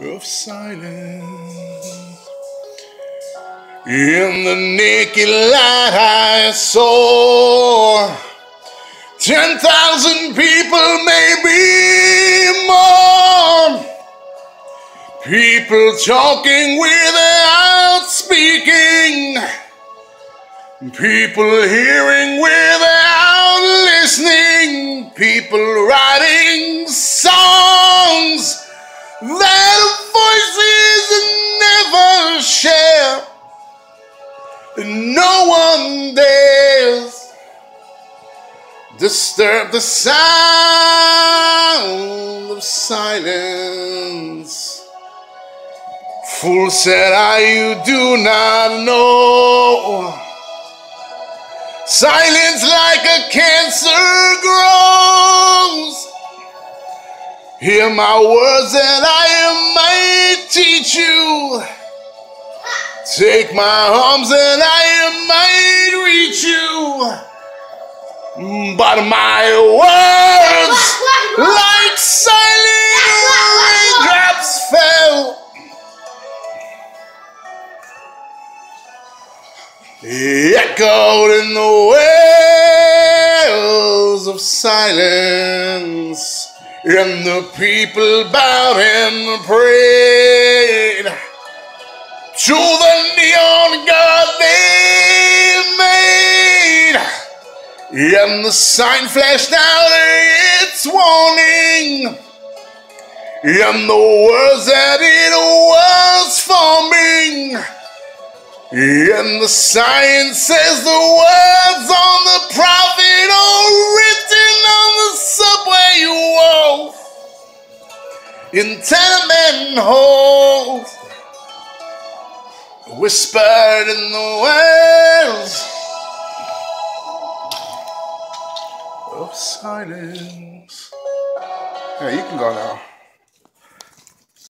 of silence. In the naked light I saw ten thousand people, maybe more. People talking without speaking. People hearing without listening. People writing songs Dares disturb the sound of silence. Fool said I, you do not know. Silence like a cancer grows. Hear my words that I might teach you. Take my arms and I might reach you. But my words, like silent raindrops, fell. Echoed in the wells of silence. And the people bowed and prayed to the neon god they made. And the sign flashed out its warning. And the words that it was forming. And the sign says the words on the prophet are written on the subway walls in tenement halls, whispered in the wells of silence. Yeah, you can go now.